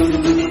Música